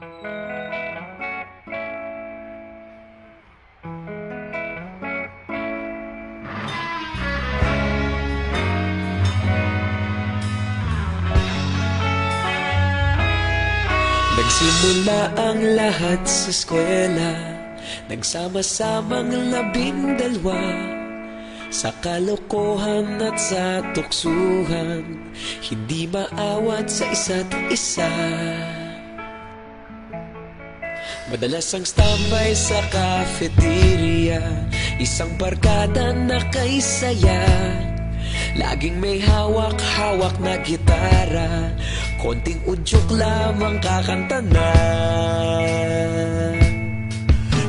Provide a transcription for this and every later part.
Nagsimula ang lahat sa eskwela. Nagsama-samang labing dalwa Sa kalokohan at sa tuksuhan Hindi maawat sa isa't isa Madalas ang standby sa cafeteria. Isang barkada na kay saya. Laging may hawak-hawak na gitara. Konting udyok lamang kakanta na.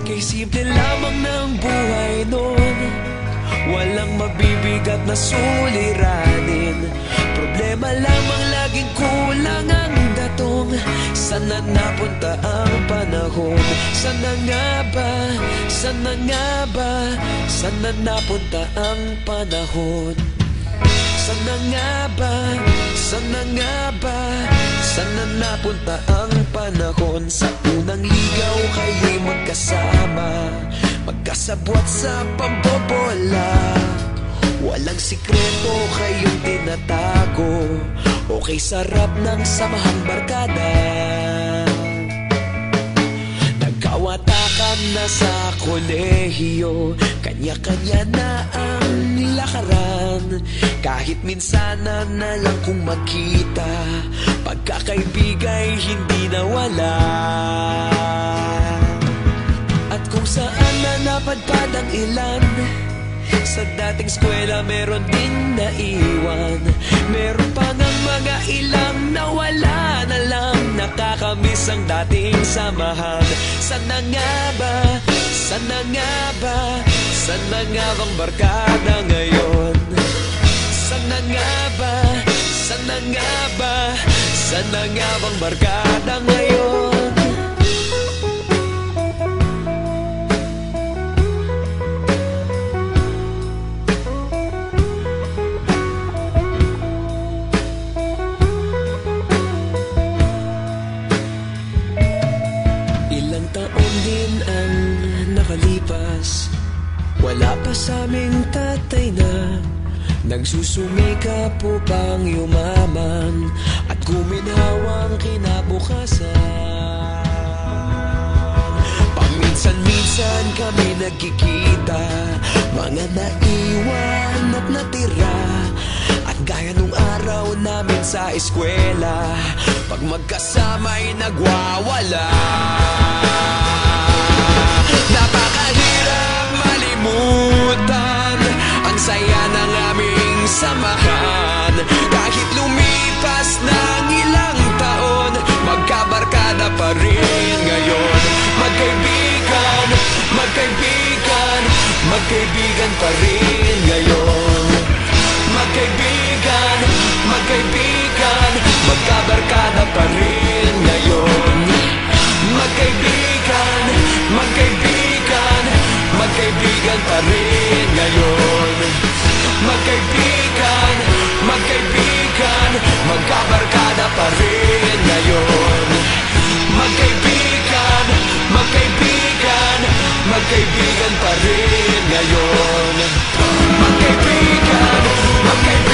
Kay simple lamang ng buhay noon Walang mabibigat na suliranin Sana napunta ang panahon. Sana nga ba, sana nga ba Sana napunta ang panahon? Sana nga ba, sana nga ba Sana napunta ang panahon? Sa unang ligaw kayo'y magkasama Magkasabwat sa pambobola Walang sikreto kayong tinatago. Okay sarap ng samahang barkada. Nagkawatakan na sa kolehiyo. Kanya-kanya na ang lakaran Kahit minsan na lang kung magkita Pagkakaibigay hindi nawala. At kung saan na napadpad ang ilan sa dating eskwela meron din naiwan. Meron pa ng mga ilang nawala na lang. Nakakamiss ang dating samahan. Sana nga ba, sana nga ba? Sana nga bang barkada ngayon? Sana nga ba, sana nga ba? Sana nga bang barkada ngayon Ilang taon din ang nakalipas. Wala pa sa aming tatay na Nagsusumikap upang yumaman At guminhawang kinabukasan. Paminsan-minsan kami nagkikita Mga naiwan at natira At gaya nung araw namin sa eskwela Pag magkasama'y nagwawala. Napakahirap malimutan Ang saya ng aming samahan. Kahit lumipas ng ilang taon Magkabarkada pa rin ngayon. Magkaibigan, magkaibigan Magkaibigan pa rin magkabarkada pa rin ngayon. Magkaibigan, magkaibigan, magkaibigan pa rin ngayon. Magkaibigan, magkaibigan.